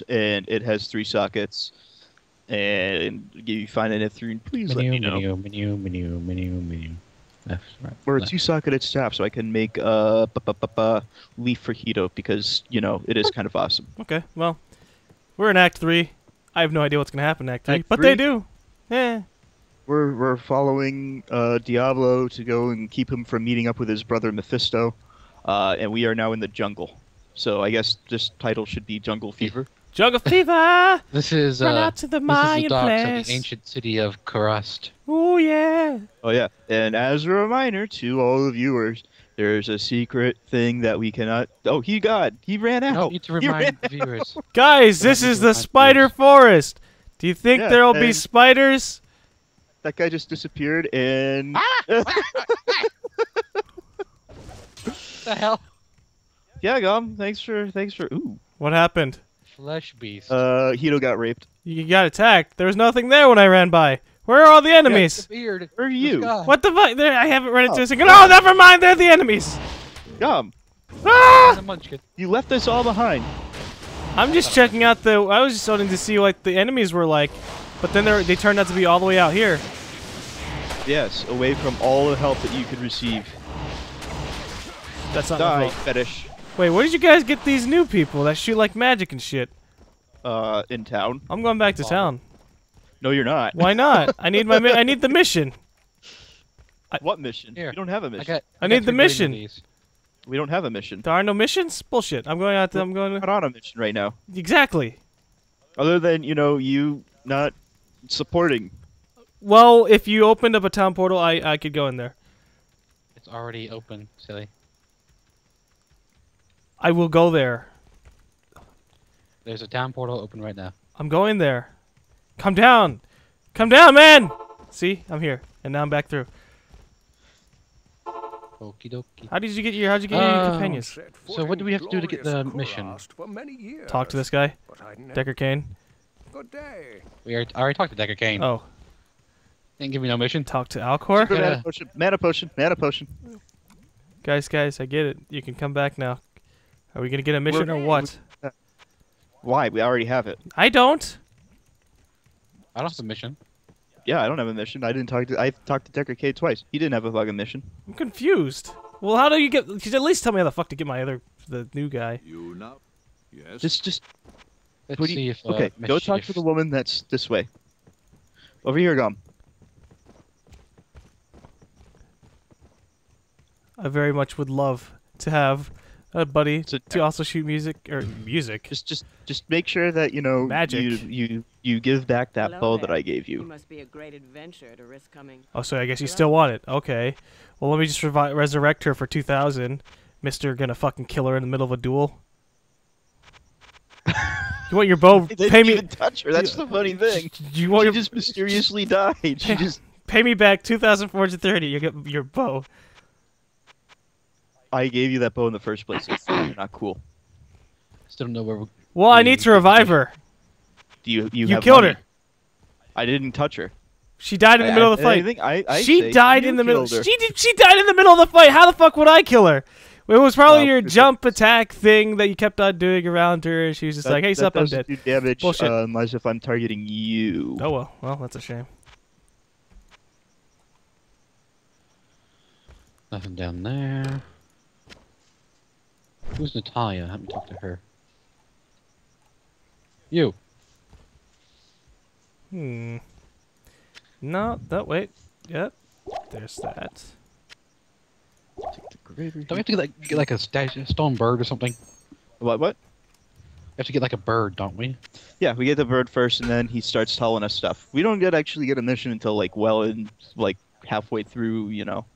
box, and it has three sockets. And if you find anything, please let Menu, me know. menu, menu, menu, menu, menu. Left, right. Or a two-socketed staff, so I can make uh, bu- bu- bu- bu- leaf for Hito because you know it is kind of awesome. Okay, well, we're in Act Three. I have no idea what's gonna happen in Act Three, Act but they do. Yeah. We're we're following uh, Diablo to go and keep him from meeting up with his brother Mephisto, uh, and we are now in the jungle. So I guess this title should be Jungle Fever. Jungle Fever! This is Run uh, out to the this is Mayan the docks place. of the ancient city of Kurast. Oh yeah. Oh yeah, and as a reminder to all the viewers, there's a secret thing that we cannot. Oh, he got he ran out. No, need to remind the viewers. Guys, this is the spider foods. forest. Do you think Yeah, there'll be spiders? That guy just disappeared, and the hell? yeah, Gum. Thanks for thanks for. Ooh, What happened? Flesh beast. uh, Hito got raped. You got attacked. There was nothing there when I ran by. Where are all the enemies? Beard. Where are you? What the fuck? There, I haven't run into a second. Oh, never mind. They're the enemies. Gum, Ah! You left us all behind. I'm just checking out the. I was just starting to see what the enemies were like, but then they they turned out to be all the way out here. Yes, away from all the help that you could receive. That's not my Die, fault. fetish. Wait, where did you guys get these new people that shoot like magic and shit? Uh, in town. I'm going back to town. No, you're not. Why not? I need my. Mi- I need the mission. What mission? Here, We don't have a I mission. got. I got need the three billion of mission. We don't have a mission. There are no missions. Bullshit. I'm going out. To, I'm going. To, not on a mission right now. exactly. Other than you know you not supporting. Well, if you opened up a town portal, I I could go in there. It's already open, silly. I will go there. There's a town portal open right now. I'm going there. Come down. Come down, man. See, I'm here, and now I'm back through. Okie dokie. How did you get your? How'd you get your Uh, companions? So what do we have to do to get the mission? Talk to this guy, Deckard Cain. Good day. We already, I already talked to Deckard Cain. Oh, Didn't give me no mission. talk to Alkor. Mana potion. Mana potion. Mana potion. Guys, guys, I get it. You can come back now. Are we gonna get a mission or We're- what? Why? We already have it. I don't. I don't have a mission. Yeah, I don't have a mission. I didn't talk to. I talked to Decker K twice. He didn't have a fucking mission. I'm confused. Well, how do you get? You at least tell me how the fuck to get my other, the new guy. You know. Yes. Just, just. Let's see you, if. Uh, okay, go talk to the woman that's this way. Over here, Gum. I very much would love to have a buddy So- to uh, also shoot music or music. Just, just, just make sure that you know Magic. You, you, you give back that Hello bow that. I gave You you. must be a great adventurer to risk coming. Oh, so I guess you still want it. Okay. Well, let me just revi- resurrect her for 2,000. Mister gonna fucking kill her in the middle of a duel. you want your bow? They didn't Pay me. even touch her. That's the funny thing. You want She your just mysteriously died. She just. pay me back 2,430. You get your bow. I gave you that bow in the first place. So you're not cool. Still don't know where. we're. Well, I need to revive her. Do you? You, You have killed money? her. I didn't touch her. She died in the I- middle of the I- fight. I think I, I she died in the middle. her. She did. She died in the middle of the fight. How the fuck would I kill her? It was probably Well, your jump attack thing that you kept on doing around her, and she was just That- like, "Hey, that sup, I'm doesn't dead." do damage Bullshit. uh, unless if I'm targeting you. Oh well, well that's a shame. nothing down there. Who's Natalya? I haven't talked to her. You. Hmm. No, that wait. Yep. There's that. Don't we have to get like, get like a statue, stone bird or something? What? What? We have to get like a bird, don't we? Yeah, we get the bird first, and then he starts telling us stuff. We don't get actually get a mission until like well in like halfway through, you know,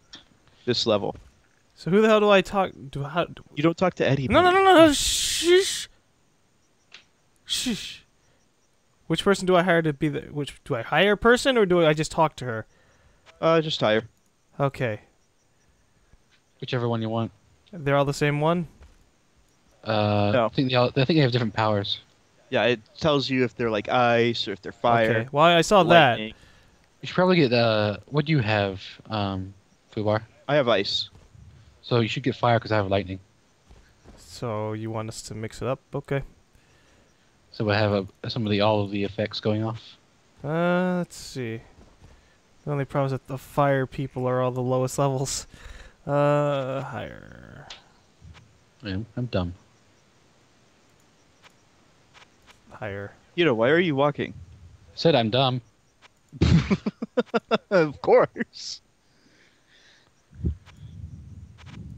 this level. So who the hell do I talk? Do how? Do, You don't talk to Eddie. no, no, no, no, no. Shh. Shh. Which person do I hire to be the? Which do I hire a person or do I just talk to her? Uh, just hire. Okay. Whichever one you want. They're all the same one. Uh, No. I think they all, I think they have different powers. Yeah, it tells you if they're like ice or if they're fire. Okay. Well, I saw that. You should probably get uh, what do you have, um, Fubar? I have ice. So you should get fire because I have lightning. So you want us to mix it up? Okay. So we have a, some of the all of the effects going off. Uh, let's see. The only problem is that the fire people are all the lowest levels. Uh, higher. Yeah, I'm dumb. Higher. You know, why are you walking? Said I'm dumb. of course.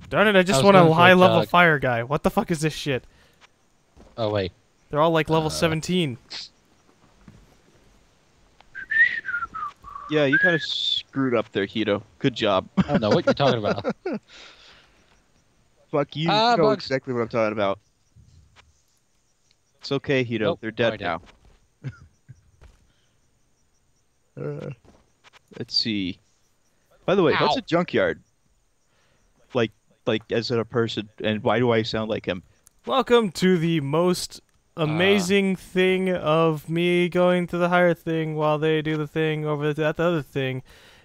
Darn it, I just was want a going for a high level jog. fire guy. What the fuck is this shit? Oh wait. They're all like level Uh, 17. Yeah, you kind of screwed up there, Hito. Good job. I don't know what you're talking about. Fuck you. Ah, know bugs. exactly what I'm talking about. It's okay, Hito. Nope, They're no, I dead now. uh, let's see. By the way, what's Ow. a junkyard? Like, like as a person, and why do I sound like him? Welcome to the most Uh. amazing thing of me going to the higher thing while they do the thing over the, at the other thing.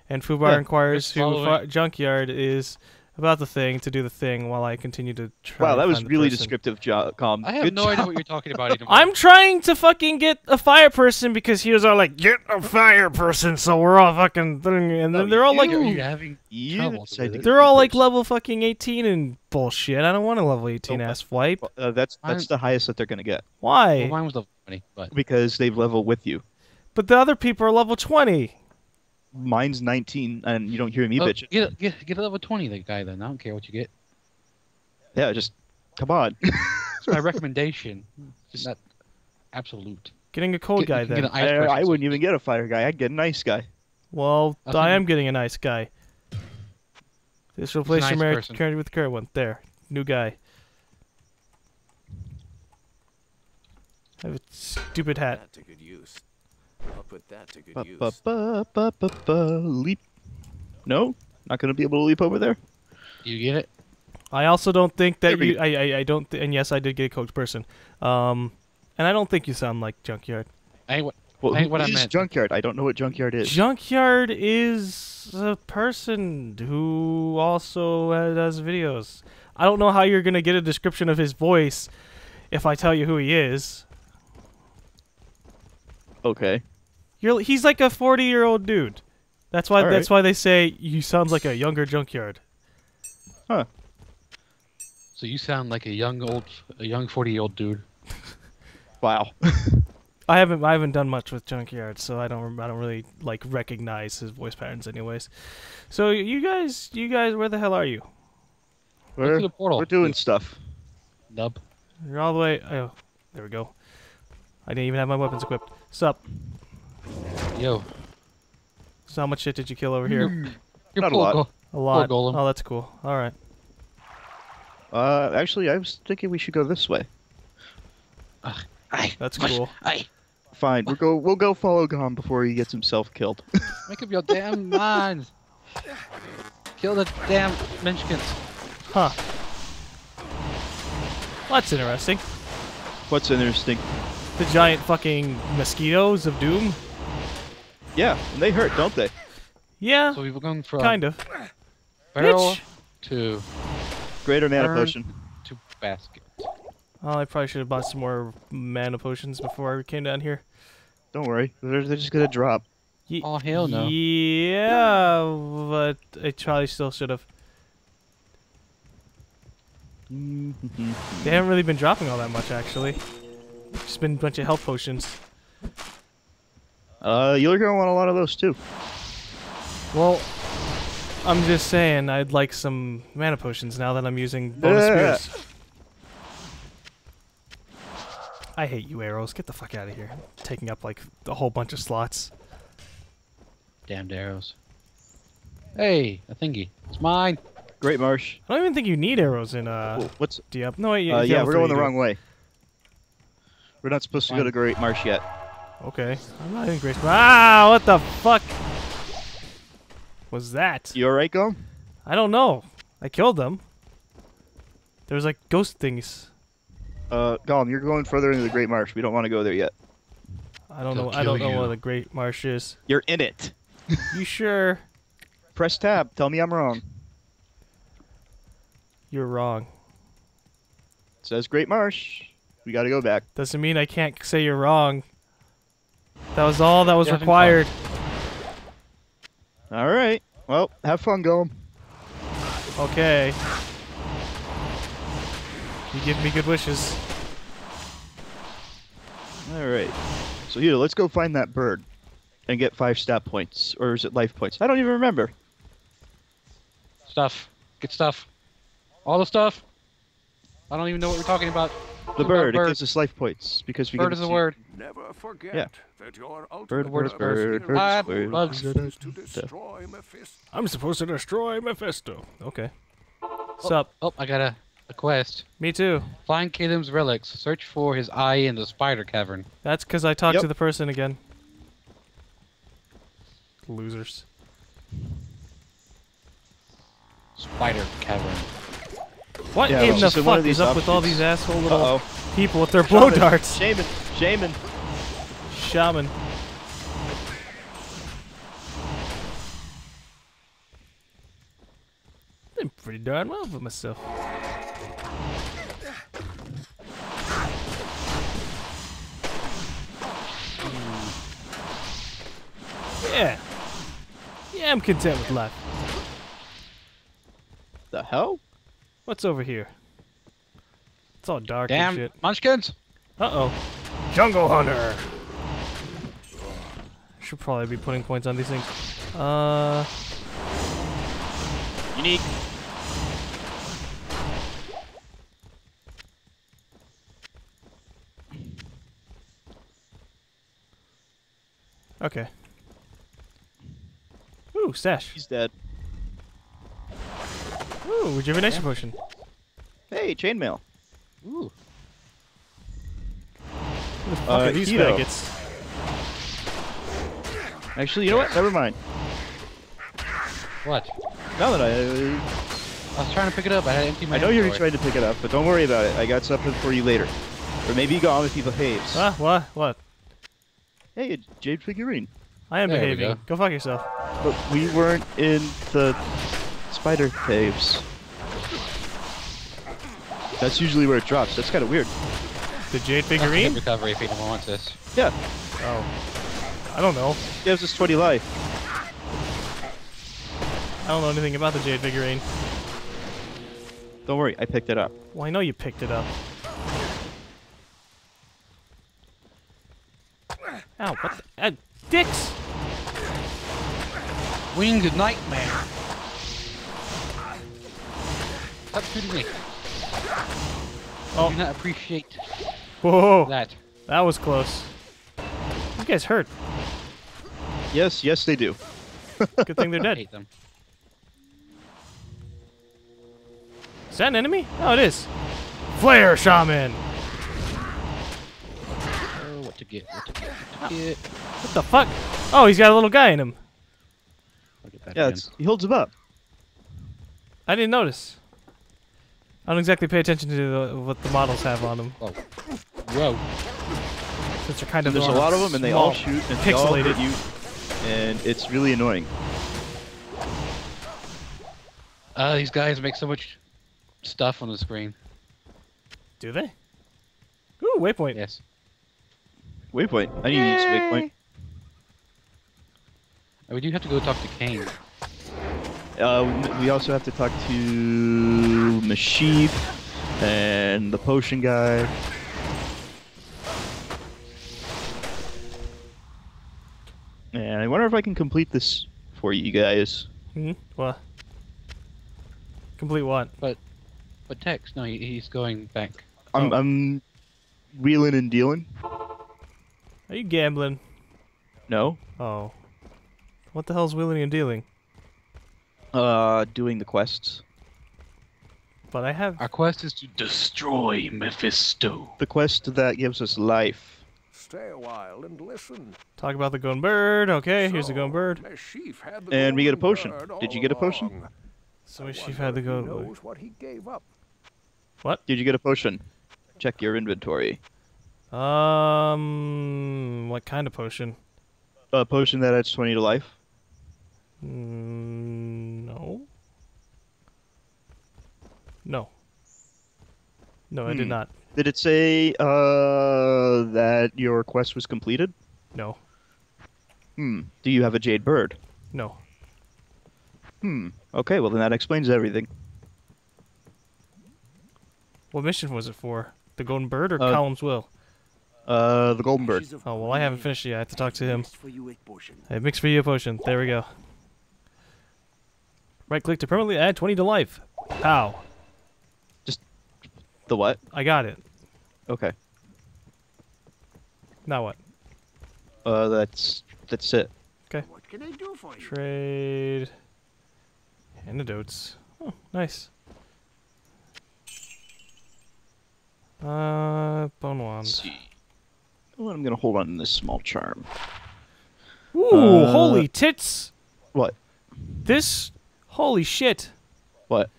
And Fubar Yeah, inquires just who follow Junkyard is about the thing to do the thing while I continue to try Wow, that was really descriptive, jo- Com. I have Good no job. idea what you're talking about anymore. I'm trying to fucking get a fire person because he was all like, "Get a fire person," so we're all fucking, thing, and No, then they're all like, You're, you're having You trouble to they're all like level fucking 18 and bullshit. I don't want a level 18 Oh, ass wipe. Uh, that's that's I'm- the highest that they're gonna get Why? well, mine was level 20, but because they've leveled with you. But the other people are level 20. Mine's 19, and you don't hear me Oh, bitching. get, a- get get a level 20 the guy then. I don't care what you get. Yeah, just come on. It's my recommendation. It's not absolute. Getting a cold Get- guy then. get an ice I, I wouldn't even get a fire guy. I'd get a nice guy. Well, I I am getting a nice guy. This replaces nice your married person. current with the current one. There, new guy. I have a stupid hat. That to good use. I'll put that to good Ba, use. ba, ba, ba, ba, ba, leap. No, not gonna be able to leap over there. You get it? I also don't think that you. I, I I don't. Th- and yes, I did get a coach person. Um, and I don't think you sound like Junkyard. I ain't what Well, Ain't what I meant. junkyard? I don't know what junkyard is. Junkyard is a person who also uh, does videos. I don't know how you're gonna get a description of his voice if I tell you who he is. okay. You're he's like a 40 year old dude. That's why All that's why they say you sound like a younger junkyard. Huh. So you sound like a young old, a young forty-year-old dude. Wow. I haven't I haven't done much with junkyard, so I don't I don't really like recognize his voice patterns anyways. So you guys you guys where the hell are you? Go We're, through the portal. we're doing you stuff. Nub. You're all the way oh there we go. I didn't even have my weapons equipped. Sup? Yo. So how much shit did you kill over here? You're Not a lot. A lot. golem. Oh, that's cool. All right. Uh, actually, I was thinking we should go this way. Aye. That's cool. Aye. Fine, we'll go. We'll go follow Gom before he gets himself killed. Make up your damn minds. Kill the damn Munchkins. Huh. Well, that's interesting. What's interesting? The giant fucking mosquitoes of doom. Yeah, and they hurt, don't they? Yeah, So we've gone from kind of. barrel Bitch. to Greater mana Burn. potion. to basket. Oh, I probably should have bought some more mana potions before I came down here. Don't worry, they're, they're just gonna drop. Ye- Oh hell no. Yeah, but I probably still should have. They haven't really been dropping all that much, actually. Just been a bunch of health potions. Uh, you're gonna want a lot of those too. Well, I'm just saying I'd like some mana potions now that I'm using bonus Yeah. spears. I hate you arrows. Get the fuck out of here. Taking up like a whole bunch of slots. Damned arrows. Hey, a thingy. It's mine. Great Marsh. I don't even think you need arrows in uh Oh, what's? Diablo. No, wait, Uh, yeah, we're going the wrong way. We're not supposed to go to Great Marsh yet. Okay. I'm not in Grace. Ah, what the fuck was that? You alright, Gom? I don't know. I killed them. There was like ghost things. Uh, Gom, you're going further into the Great Marsh. We don't want to go there yet. I don't They'll know. I don't kill know what the Great Marsh is. You're in it. You sure? Press tab. Tell me I'm wrong. You're wrong. It says Great Marsh. We gotta go back. Doesn't mean I can't say you're wrong. That was all that was Yeah, required. All right. Well, have fun going. Okay. You give me good wishes. All right. So here, let's go find that bird and get five stat points, or is it life points? I don't even remember. Stuff. Get stuff. All the stuff. I don't even know what we're talking about. The About bird. It bird. gives us life points because we Bird get is a word. Never forget Yeah. that your ultimate Bird, word is purpose bird, bird, Ah, bird, bugs. bird. is to destroy Mephisto. I'm supposed to destroy Mephisto. Okay. Sup? Oh, I got a, a quest. Me too. Find Khalim's relics. Search for his eye in the spider cavern. That's because I talked Yep. to the person again. Losers. Spider cavern. What Yeah, in the so fuck is up with all these asshole little Uh-oh. people with their blow Shaman, darts? Shaman. Shaman. Shaman. Did pretty darn well for myself. Yeah. Yeah, I'm content with life. The hell? What's over here? It's all dark Damn and shit. munchkins! Uh oh. Jungle Hunter! Should probably be putting points on these things. Uh. Unique. Okay. Ooh, stash. He's dead. Ooh, rejuvenation potion. Hey, chainmail. Ooh. Who the fuck Uh, are these Keto. faggots? Actually, you know what? Never mind. What? Now that I, I was trying to pick it up. I had empty my I know you're trying to pick it up, but don't worry about it. I got something for you later, or maybe you got on with people behaves. Ah, what? What? Hey, a jade figurine. I am There behaving. go. Go fuck yourself. But we weren't in the spider caves. That's usually where it drops. That's kind of weird. The jade That's a hit figurine? recovery if anyone wants this. Yeah, Oh. I don't know. gives us 20 life. I don't know anything about the jade figurine. Don't worry, I picked it up. Well, I know you picked it up. Ow, what the? Uh, dicks! Winged nightmare. Stop shooting me. Oh. I do not appreciate Whoa, that. that was close. You guys hurt. Yes, yes, they do. Good thing they're I dead. hate them. Is that an enemy? Oh, it is. Flayer Shaman! Oh, what to get? What to get? What to get? What the fuck? Oh, he's got a little guy in him. I'll get that Yeah, again. he holds him up. I didn't notice. I don't exactly pay attention to the, what the models have on them, Oh. Whoa. since they're kind And of there's a lot of them, and they all shoot, and they all pixelated. you, and it's really annoying. Uh, these guys make so much stuff on the screen. Do they? Ooh, waypoint. Yes. Waypoint. I need to use waypoint. Uh, we do have to go talk to Cain. Uh, we also have to talk to Meshif and the potion guy. And I wonder if I can complete this for you guys. Hmm? What? Complete what? But but Tex, no, he's going back. I'm Oh. I'm wheeling and dealing. Are you gambling? No. Oh. What the hell's wheeling and dealing? Uh, doing the quests. But I have. Our quest is to destroy Mephisto. The quest that gives us life. Stay a while and listen. Talk about the golden bird. Okay, here's the golden bird. Had the And we get a potion. Did you get a potion? along. So I had should wonder the if bird. what he gave up. Did you get a potion? Check your inventory. Um, what kind of potion? A potion that adds 20 to life. Mm, no. No. No, I did Hmm. not. Did it say uh, that your quest was completed? No. Hmm. Do you have a jade bird? No. Hmm. Okay, well then that explains everything. What mission was it for? The Golden Bird or Uh, Khalim's Will? Uh, the golden bird. Oh, well, I haven't finished it yet. I have to talk to him. For you a potion. Hey, mix for you a potion. There we go. Right click to permanently add 20 to life. How? The what? I got it. Okay. Now what? Uh, that's that's it. Okay. What can I do for you? Trade. Antidotes. Oh, nice. Uh, bone Let's wand. see. Well, I'm gonna hold on to this small charm. Ooh, Uh, holy tits! What? This, holy shit! What?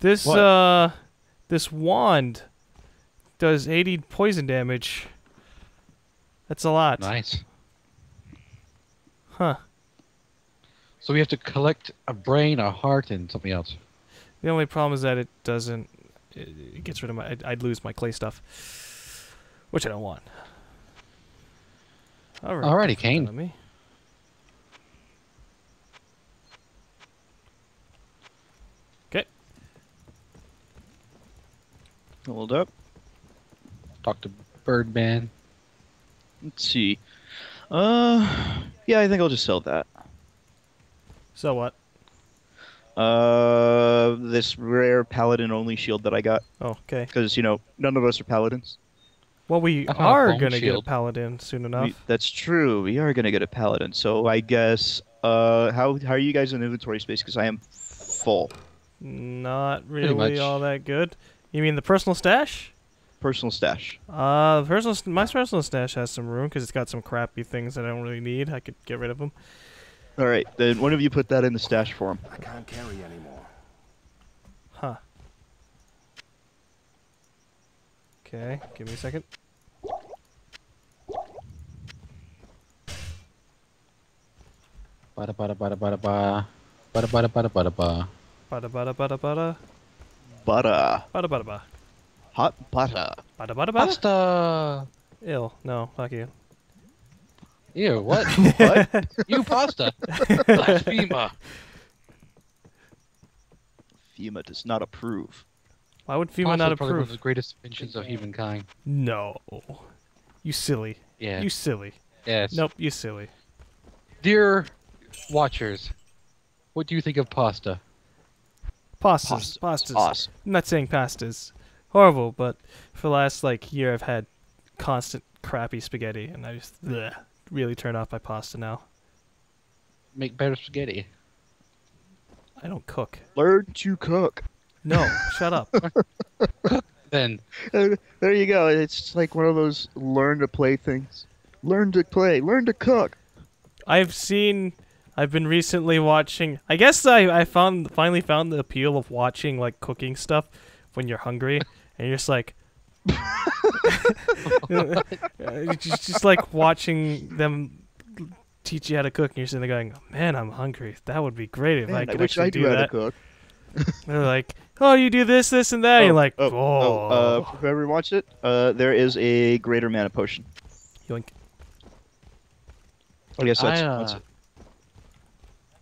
This What? uh, this wand does 80 poison damage. That's a lot. Nice. Huh. So we have to collect a brain, a heart, and something else. The only problem is that it doesn't. It, gets rid of my. I'd, I'd lose my clay stuff, which I don't want. All right. Alrighty, Cain. Me. Hold up. Talk to Birdman. Let's see. Uh, yeah, I think I'll just sell that. So what? Uh, this rare paladin only shield that I got Oh, okay. because you know none of us are paladins. Well, we I are gonna get a paladin soon enough. We, that's true. We are gonna get a paladin. So I guess. Uh, how how are you guys in inventory space? Because I am full. Not really all that good. You mean the personal stash? Personal stash. Uh, the personal st- my personal stash has some room because it's got some crappy things that I don't really need. I could get rid of them. All right, then one of you put that in the stash form. I can't carry anymore. Huh. Okay, give me a second. Bada bada bada bada ba. Bada bada bada bada ba. Bada bada bada bada Butter. bada bada bada Hot butter. bada bada bada. Pasta. Ill. No, fuck you. Ew, what? What? you pasta. Blasphemer. FEMA does not approve. Why would FEMA Pasta not is probably one of the greatest inventions of humankind. No. You silly. Yeah. You silly. yes. Nope, you silly. Dear watchers, what do you think of pasta? Pastas. Pasta. Pastas. Awesome. I'm not saying pastas. Horrible, but for the last like year I've had constant crappy spaghetti and I just bleh, really turned off by pasta now. Make better spaghetti. I don't cook. Learn to cook. No, shut up. Then there you go. It's like one of those learn to play things. Learn to play. Learn to cook. I've seen I've been recently watching I guess I, I found finally found the appeal of watching like cooking stuff when you're hungry and you're just like just, just like watching them teach you how to cook and you're sitting there going, Man, I'm hungry. That would be great if I Man, could I wish actually I do knew how to that. cook. They're like, Oh, you do this, this and that and you're like, oh, Oh, oh, uh, whoever watched it, uh, there is a greater mana potion. Yoink. I guess that's, I, that's uh, it.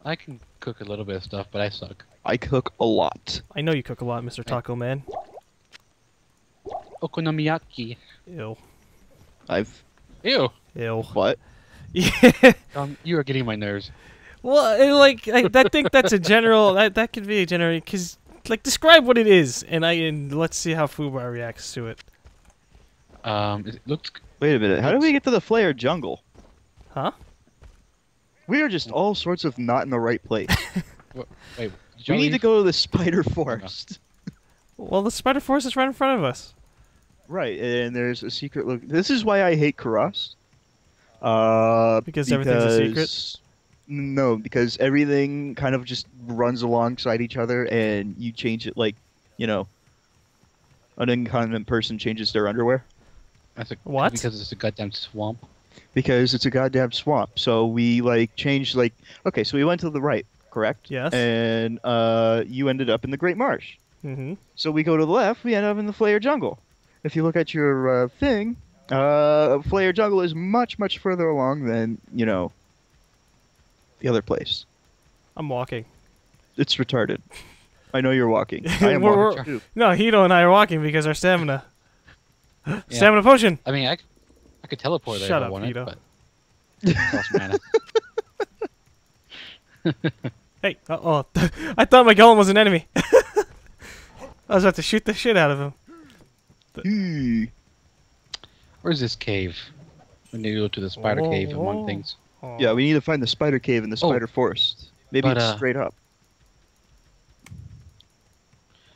I can cook a little bit of stuff, but I suck. I cook a lot. I know you cook a lot, Mr. Taco Man. Okonomiyaki. Ew. I've Ew. Ew. what? Yeah. Um, you are getting my nerves. Well, like I, I think that's a general that that could be a general because like describe what it is and I and let's see how Fubar reacts to it. Um, it looks. Wait a minute. How did we get to the Flayer jungle? Huh? We are just all sorts of not in the right place. Wait, did we y'all need to go to the spider forest. Well, the Spider forest is right in front of us. Right, and there's a secret look. This is why I hate Kurast. Uh, Because everything's a secret? No, because everything kind of just runs alongside each other, and you change it like, you know, an incontinent person changes their underwear That's a, What? Because it's a goddamn swamp. Because it's a goddamn swamp. So we like changed like okay, so we went to the right, correct? Yes. And uh, you ended up in the Great Marsh. Mm-hmm. So we go to the left, we end up in the Flayer jungle. if you look at your uh, thing, uh, Flayer Jungle is much, much further along than, you know, the other place. I'm walking. It's retarded. I know you're walking. I am We're- walking we're- too. No, Hito and I are walking because our stamina. Stamina potion. I mean, I, c- I could teleport there Shut if I up, wanted, Vito. but cost mana. Hey, uh oh. I thought my golem was an enemy. I was about to shoot the shit out of him. Hmm. Where's this cave? We need to go to the spider cave Oh, among oh. things. Oh. Yeah, we need to find the spider cave in the Oh. spider forest. Maybe But, it's uh, straight up.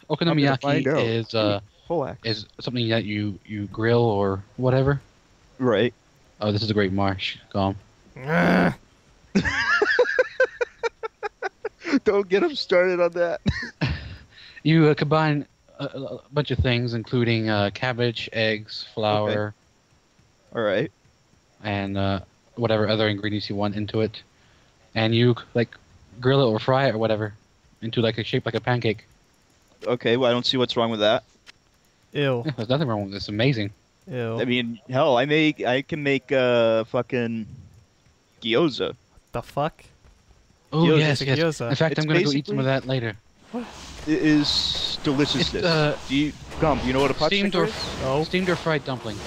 Okonomiyaki find out. is uh Full is something that you you grill or whatever. Right. Oh, this is a great marsh. Gone. Ah. Don't get him started on that. You uh, combine a, a bunch of things, including uh, cabbage, eggs, flour, All right. and uh, whatever other ingredients you want into it, and you like grill it or fry it or whatever into like a shape like a pancake. Okay. Well, I don't see what's wrong with that. Ew. Yeah, there's nothing wrong with this. It's amazing. Ew. I mean, hell, I make I can make uh fucking gyoza. the fuck? Oh yes, yes. gyoza. In fact, It's I'm gonna go eat some of that later. What it is deliciousness. It's, uh, do you, Gum, do you know what a pot steamed or is? Oh. steamed or fried dumplings.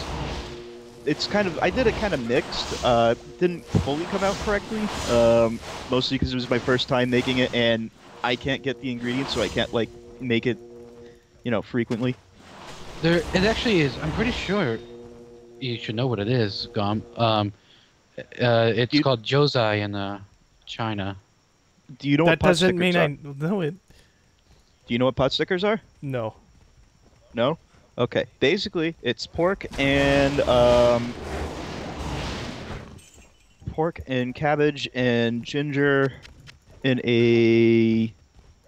It's kind of I did it kind of mixed. Uh, didn't fully come out correctly. Um, mostly because it was my first time making it, and I can't get the ingredients, so I can't like make it, you know, frequently. There, it actually is. I'm pretty sure you should know what it is, Gom. Um, uh, it's You- called jiaozi in uh, China. Do you know that what pot doesn't stickers mean are? I know it. Do you know what pot stickers are? No. No? Okay. Basically, it's pork and um pork and cabbage and ginger in a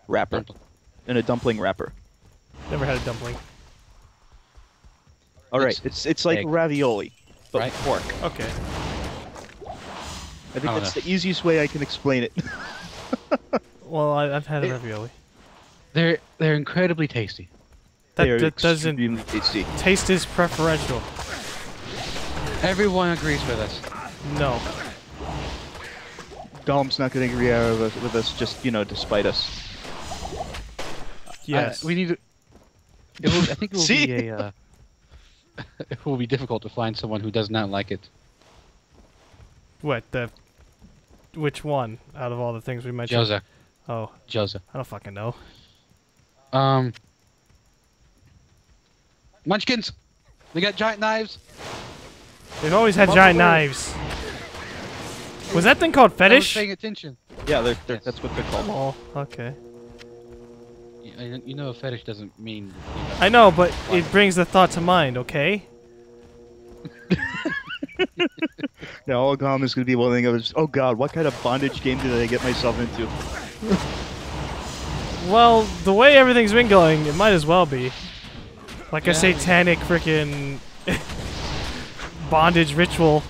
wrapper. In a dumpling wrapper. Never had a dumpling. All right. It's It's it's like egg. ravioli, but Right. pork. Okay. I think Oh, that's no. the easiest way I can explain it. Well, I, I've had a It- ravioli. They're they're incredibly tasty. That, They are that doesn't. tasty. Taste is preferential. Everyone agrees with us. No. Dom's not going to agree out of us, with us, just you know, despite us. Yes. Uh, we need. To, it will, I think it will See? be a. Uh, it will be difficult to find someone who does not like it. What the? Which one out of all the things we mentioned? Gyoza. Oh, Gyoza. I don't fucking know. Um. Munchkins. They got giant knives. They've always had Come giant over. knives. Was that thing called I was fetish? paying attention. Yeah, they're, they're, Yes. that's what they're called. Oh, okay. You, you know, a fetish doesn't mean. I know, but it brings the thought to mind. Okay. Now all Dom is going to be willing of oh god, what kind of bondage game did I get myself into? Well, the way everything's been going, it might as well be. Like a satanic freaking bondage ritual.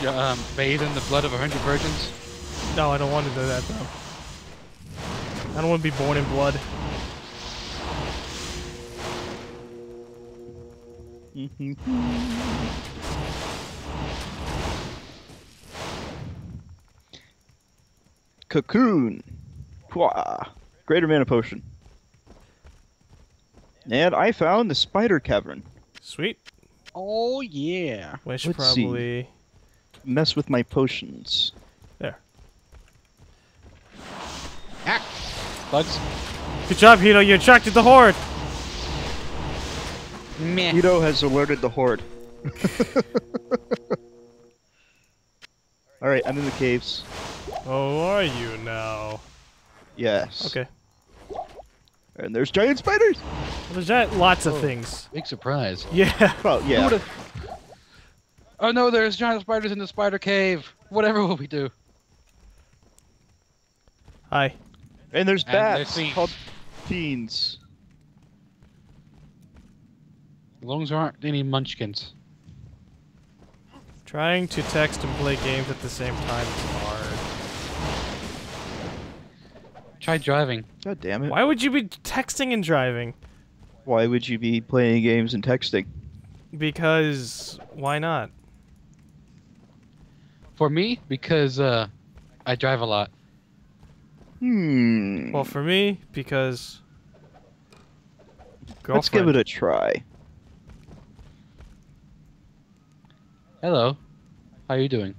ju- um, bathe in the blood of a hundred virgins. No, I don't want to do that though. I don't want to be born in blood. Cocoon. Pwah. Greater mana potion. And I found the spider cavern. Sweet. Oh yeah. Which Let's see. probably. Mess with my potions. There. Bugs. Good job, Hito. You attracted the horde. Meh. Ito has alerted the horde. Alright, I'm in the caves. Oh, are you now? Yes. Okay. And there's giant spiders! Well, there's giant, lots of oh, things. Big surprise. Yeah. Well, yeah. Oh no, there's giant spiders in the spider cave. Whatever will we do? Hi. And there's And bats fiends. called fiends. As long as there aren't any munchkins. Trying to text and play games at the same time is hard. Try driving. God damn it. Why would you be texting and driving? Why would you be playing games and texting? Because why not? For me, because uh, I drive a lot. Hmm. Well, for me, because. Let's give it a try. Hello. How are you doing?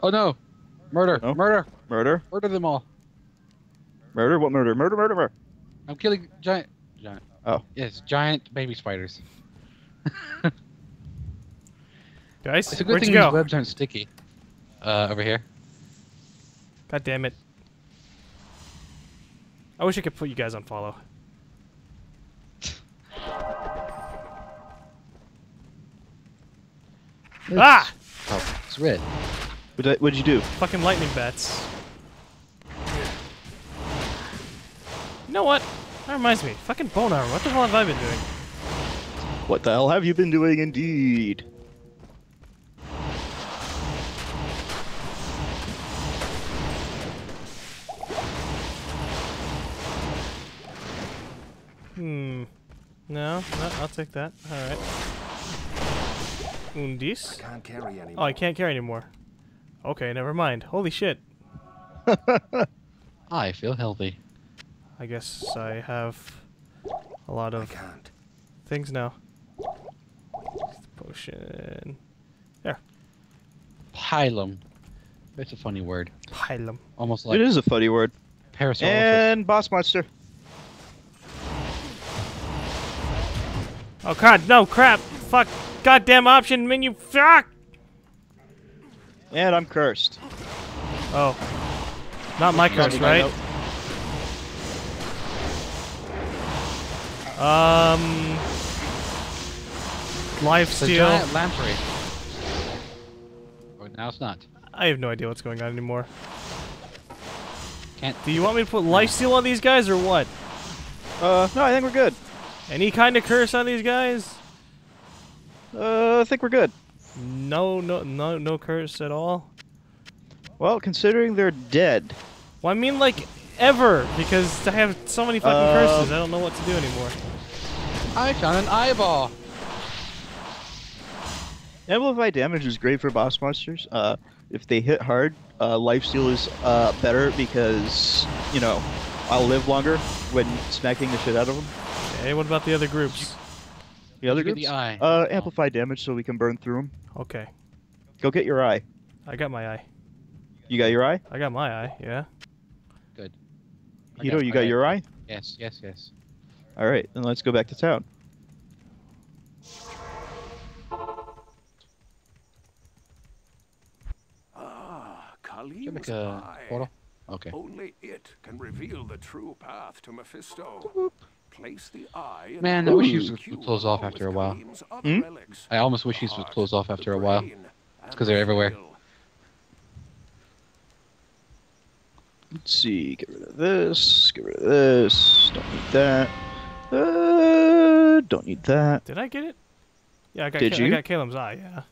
Oh no! Murder! Oh. Murder! Murder? Murder them all! Murder? What murder? Murder, murder, murder. I'm killing giant. Giant. Oh. Yes, giant baby spiders. Guys, It's a good where'd thing you these webs aren't sticky. Uh, over here. God damn it. I wish I could put you guys on follow. Ah! Oh, it's red. What did, what'd you do? Fucking lightning bats. You know what? That reminds me. Fucking bone armor. What the hell have I been doing? What the hell have you been doing indeed? No, no, I'll take that. Alright. Undis? Can't carry anymore. Oh, I can't carry anymore. Okay, never mind. Holy shit. I feel healthy. I guess I have a lot of can't. things now. Potion. There. Pilum. It's a funny word. Pilum. Almost like it is a funny word. parasol. And boss monster. Oh god, no, crap! Fuck! Goddamn option menu! Fuck! And I'm cursed. Oh. Not my curse, Sorry, my right? Um. Life It's a steal. giant lamprey. Oh, now it's not. I have no idea what's going on anymore. Can't. Do you want me to put life steal on these guys or what? Uh, no, I think we're good. Any kind of curse on these guys? Uh, I think we're good. No, no, no, no curse at all. Well, considering they're dead. Well, I mean like ever because I have so many fucking Um, curses. I don't know what to do anymore. I found an eyeball. Amplify damage is great for boss monsters. Uh, if they hit hard, uh, lifesteal is uh, better because, you know, I'll live longer when smacking the shit out of them. Okay, what about the other groups? The other you get groups? the eye? Uh, Oh. amplify damage so we can burn through them. Okay, Go get your eye. I got my eye. You got your eye? I got my eye. Yeah. Good. I Hito, you got I your eye? Yes, yes, yes. Alright, then let's go back to town. Ah, Should I make Khalim's a eye. portal? Okay. Only it can reveal the true path to Mephisto. Place the eye. Man, I wish Holy these would close off after a while. Hmm? I almost wish these would close off after a while. It's 'cause they're everywhere. Let's see, get rid of this, get rid of this, don't need that. Uh, don't need that. Did I get it? Yeah, I got. Did Ca- I got Khalim's eye. Yeah.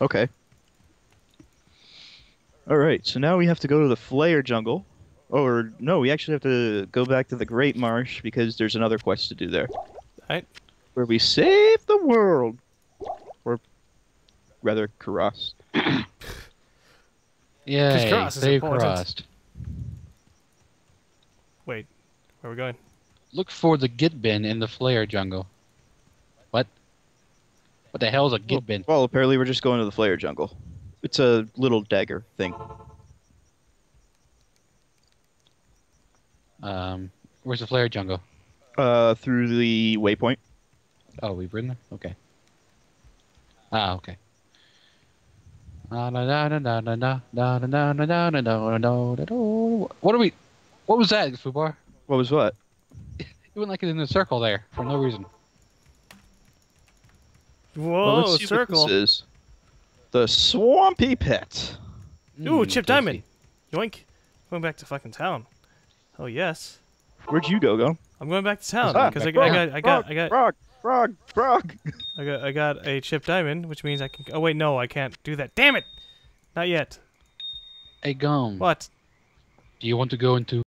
Okay. Alright, so now we have to go to the Flayer Jungle. Or, no, we actually have to go back to the Great Marsh because there's another quest to do there. Right. Where we save the world. Or, rather, Karas. Yay, cross is save important. crossed. Wait, where are we going? Look for the Gidbinn in the Flayer jungle. What? What the hell is a Gidbinn? Well, apparently we're just going to the Flayer Jungle. It's a little dagger thing. Um, where's the Flayer, Jungle? Uh, through the waypoint. Oh, we've ridden there. Okay. Ah, okay. What are we? What was that, Fubar? What was what? You went like it in a circle there for no reason. Whoa, well, circle. is. The swampy pit. Ooh, mm, Chip tasty. Diamond. Yoink. Going back to fucking town. Oh yes. Where'd you go, go? I'm going back to town Ah, because I, I got I got I got frog, frog, frog. I got I got a chip diamond, which means I can. Oh wait, no, I can't do that. Damn it! Not yet. Hey, Gum. What? Do you want to go into